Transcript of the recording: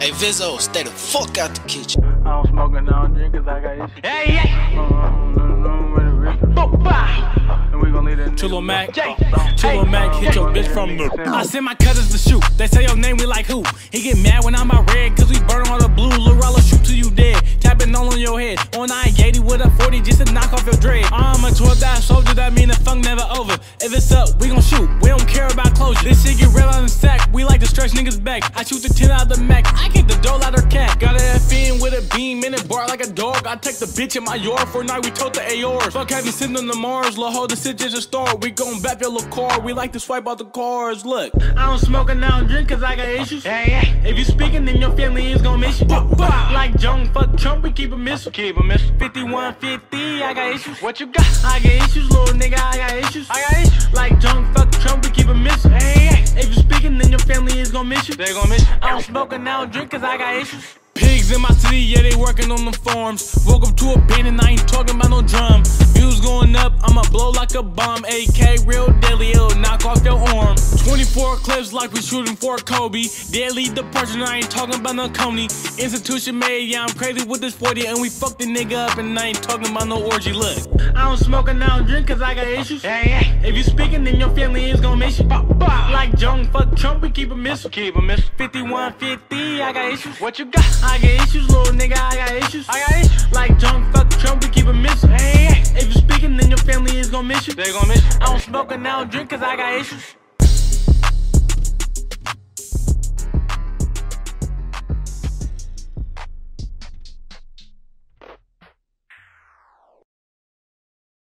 Hey Vizzo, stay the fuck out the kitchen. I don't smoke and I don't drink cause I got issues. Uh, hey, hey. And we gon' leave that Chulo nigga Mac, Jay. Chulo Mac, hit your bitch from the. I send my cousins to shoot. They say your name, we like who? He get mad when I'm out red, cause we burn all the blue. Lil Rolla shoot till you dead. Tapping all on your head. On 980 with a 40 just to knock off your dread. I'm a 12 die soldier, that mean the funk never over. If it's up, we gon' shoot. We don't care about closure. This shit get real on the stretch. I shoot the 10 out of the Mac. I get the dough out her cat. Got a FN with a beam in it, bar like a dog. I take the bitch in my yard for night. We tote the ARs. Fuck have you sitting on the Mars. La hold the shit just a start. We gon' bap your little car. We like to swipe out the cars. Look. I don't smoke and I don't drink cause I got issues. Hey, hey. If you speaking, then your family is gon' miss you. Like Jung, fuck Trump, we keep a missile. Keep a miss. 5150, I got issues. What you got? I got issues, little nigga, gon' miss you. They gon' miss you. I don't smoke and I don't drink cause I got issues. Pigs in my city, yeah, they working on the farms. Woke up to a band and I ain't talking about no drum. Views going up, I'ma blow like a bomb. AK real deadly, it'll knock off your arm. 24 clips like we shooting for Kobe. Deadly depression, I ain't talking about no Coney. Institution made, yeah, I'm crazy with this 40 and we fucked the nigga up and I ain't talking about no orgy. Look, I don't smoke and I don't drink cause I got issues. Hey, hey. If you speaking, then your family is gon' miss you. Like Jung, fuck Trump, we keep a missile. Keep 'em, miss. 5150, I got issues. What you got? I got issues, little nigga, I got issues. I got issues. Like Jung, fuck Trump, we keep a missile. Hey, hey. If you speaking, then your family is gon' miss you. They gon' miss you. I don't smoke and I don't drink cause I got issues.